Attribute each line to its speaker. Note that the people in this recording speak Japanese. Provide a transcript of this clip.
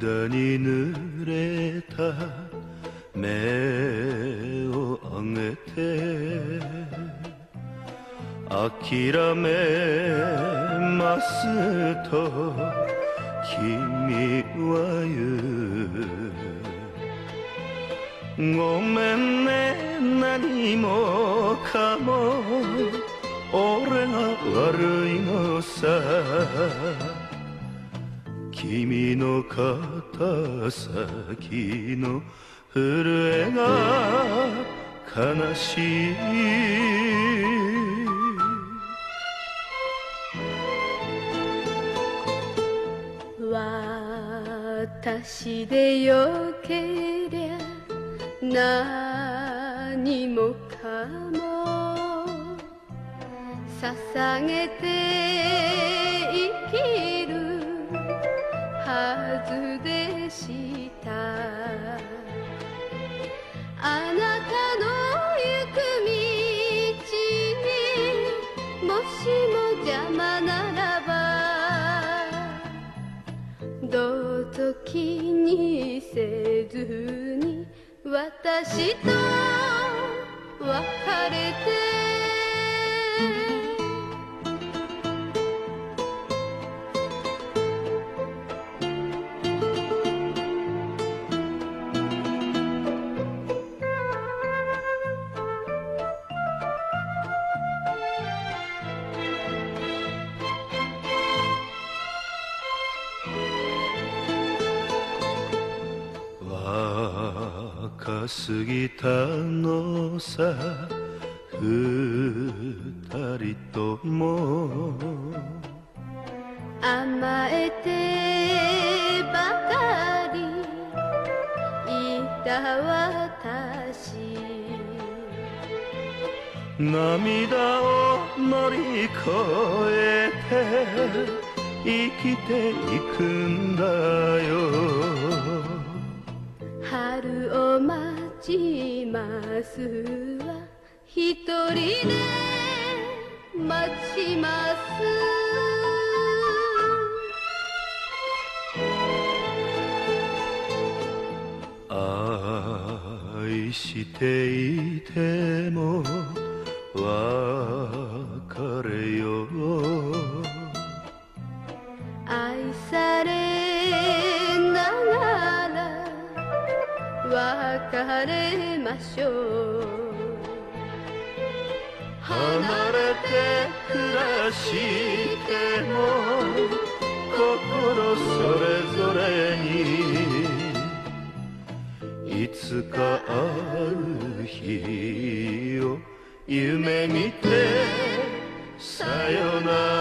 Speaker 1: 涙に濡れた目を上げて諦めますと君は言うごめんね何もかも俺が悪いのさ君の肩先の震えが悲しい。
Speaker 2: 私でよけりゃ何もかも捧げて生きるはずでした。あなたの行く道にもしも邪魔ならばどうぞ気にせずに私と別れて
Speaker 1: 若すぎたのさ。二人とも。
Speaker 2: 甘えてばかり。いた私。
Speaker 1: 涙を乗り越えて生きていくんだよ
Speaker 2: 待ちます。わ一人で待ちます。
Speaker 1: 愛していても
Speaker 2: 別れましょう
Speaker 1: 離れて暮らしても心それぞれにいつか会う日を夢見てさよなら